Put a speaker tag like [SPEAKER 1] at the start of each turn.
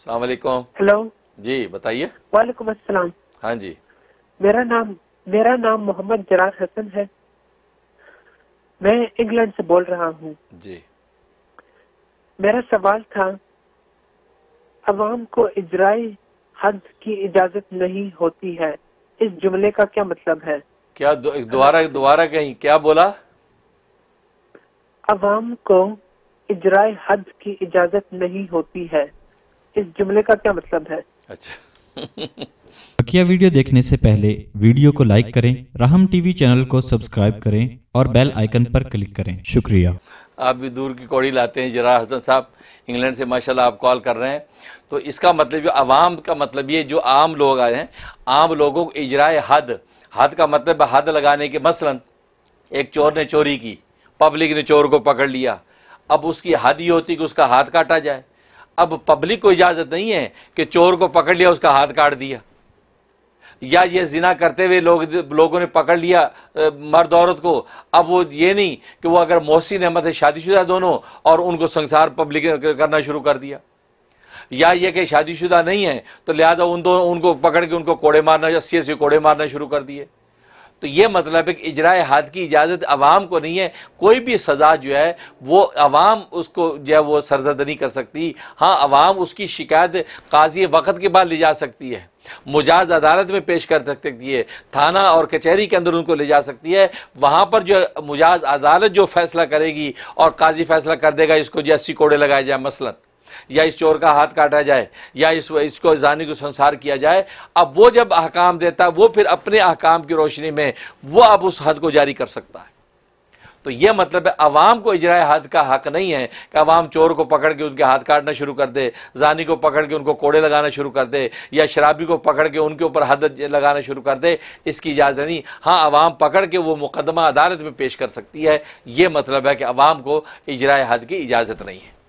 [SPEAKER 1] السلام علیکم۔
[SPEAKER 2] ہیلو
[SPEAKER 1] جی بتائیے۔
[SPEAKER 2] وعلیکم السلام۔
[SPEAKER 1] ہاں جی۔
[SPEAKER 2] میرا نام میرا نام محمد جرار حسن ہے۔ میں انگلینڈ سے بول رہا ہوں۔
[SPEAKER 1] جی۔
[SPEAKER 2] میرا سوال تھا عوام کو اجرائی حد کی اجازت نہیں ہوتی ہے۔ اس جملے کا کیا مطلب ہے؟
[SPEAKER 1] کیا دو- دوبارہ دوبارہ کہیں کیا بولا؟
[SPEAKER 2] عوام کو اجرائے حد کی اجازت نہیں ہوتی ہے۔ اس جملے کا کیا مطلب ہے؟
[SPEAKER 1] اچھا۔
[SPEAKER 3] بقیہ ویڈیو دیکھنے سے پہلے ویڈیو کو لائک کریں راہم ٹی وی چینل کو سبسکرائب کریں اور بیل آئیکن پر کلک کریں۔ شکریہ۔
[SPEAKER 1] آپ بھی دور کی کوڑی لاتے ہیں جرا حسن صاحب انگلینڈ سے ماشاءاللہ آپ کال کر رہے ہیں۔ تو اس کا مطلب یہ عوام کا مطلب یہ جو عام لوگ آئے ہیں عام لوگوں کو اجرائے حد حد کا مطلب ہے حد لگانے کے مثلا ایک چور نے چوری کی پبلک نے چور کو پکڑ لیا اب اس کی حد یہ ہوتی کہ اس کا ہاتھ کاٹا جائے۔ اب پبلک کو اجازت نہیں ہے کہ چور کو پکڑ لیا، اس کا ہاتھ کاٹ دیا۔ یا یہ زنا کرتے ہوئے لوگ، لوگوں نے پکڑ لیا مرد عورت کو۔ اب وہ یہ نہیں کہ وہ اگر محسن احمد ہے شادی شدہ دونوں اور ان کو سنسار پبلک کرنا شروع کر دیا۔ یا یہ کہ شادی شدہ نہیں ہے تو لہذا ان دو، ان کو پکڑ کے ان کو کوڑے مارنا، اسی اسی کوڑے مارنا شروع کر دیے۔ تو یہ مطلب ہے کہ اجرائے حد کی اجازت عوام کو نہیں ہے۔ کوئی بھی سزا جو ہے، وہ عوام اس کو جو ہے وہ سرزد نہیں کر سکتی۔ ہاں عوام اس کی شکایت قاضی وقت کے بعد لے جا سکتی ہے۔ مجاز عدالت میں پیش کر سکتی ہے۔ تھانہ اور کچہری کے اندر ان کو لے جا سکتی ہے۔ وہاں پر جو مجاز عدالت جو فیصلہ کرے گی اور قاضی فیصلہ کر دے گا، اس کو جو کوڑے لگائے جائے مثلاً۔ یا اس چور کا ہاتھ کاٹا جائے، یا اس اس کو زانی کو سنسار کیا جائے، اب وہ جب احکام دیتا ہے وہ پھر اپنے احکام کی روشنی میں وہ اب اس حد کو جاری کر سکتا ہے۔ تو یہ مطلب ہے، عوام کو اجرائے حد کا حق نہیں ہے کہ عوام چور کو پکڑ کے ان کے ہاتھ کاٹنا شروع کر دے، زانی کو پکڑ کے ان کو کوڑے لگانا شروع کر دے، یا شرابی کو پکڑ کے ان کے اوپر حد لگانا شروع کر دے، اس کی اجازت نہیں۔ ہاں عوام پکڑ کے وہ مقدمہ عدالت میں پیش کر سکتی ہے۔ یہ مطلب ہے کہ عوام کو اجرائے حد کی اجازت نہیں ہے۔